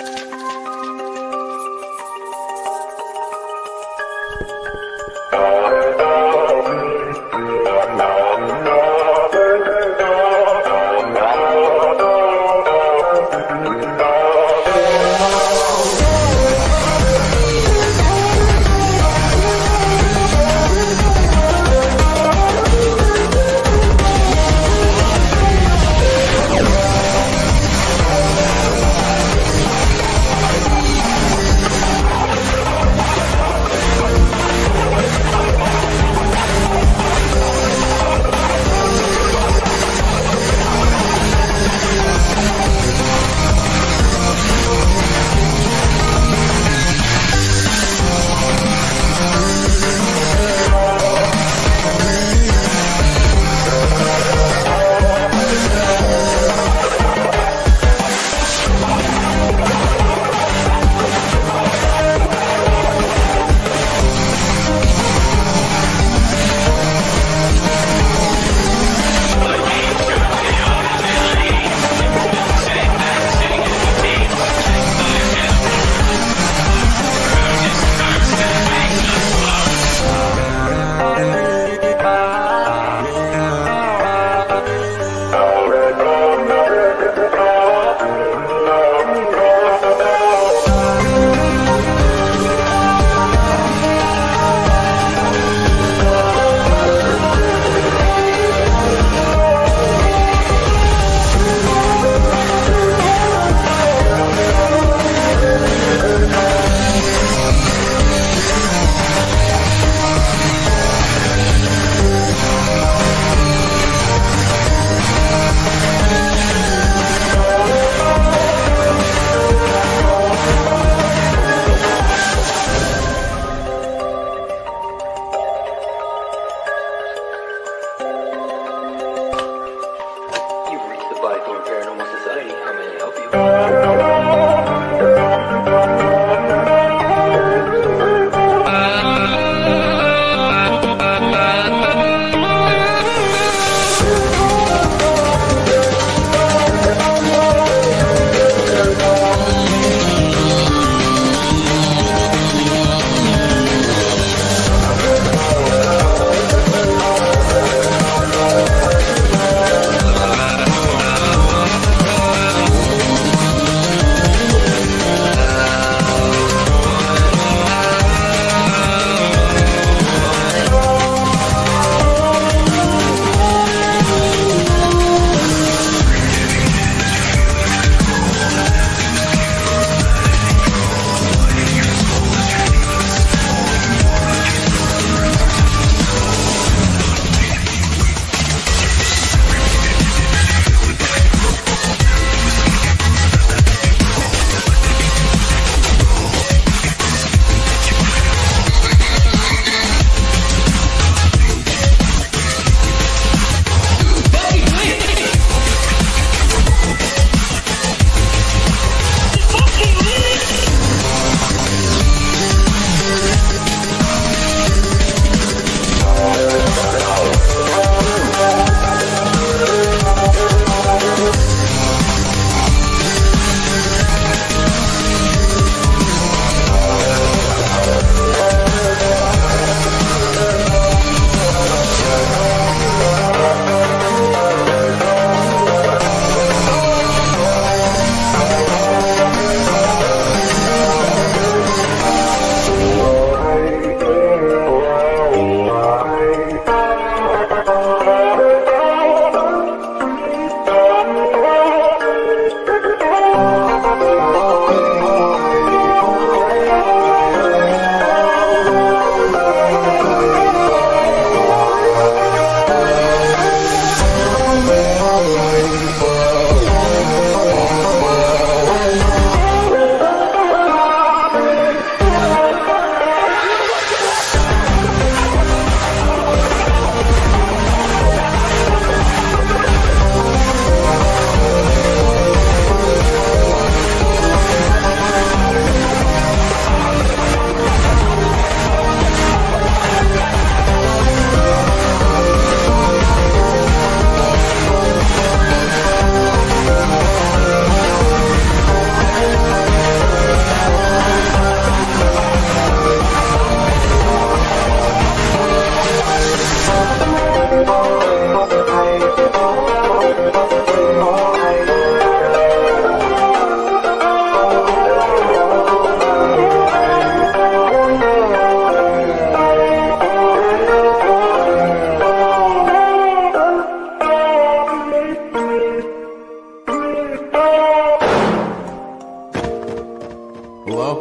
うん。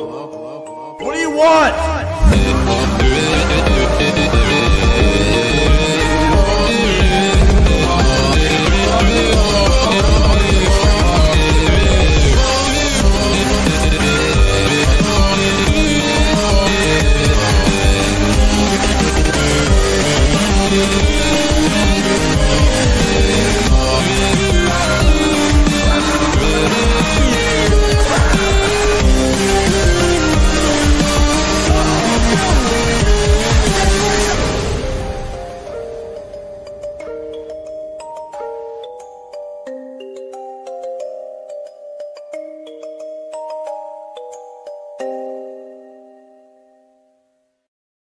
What do you want?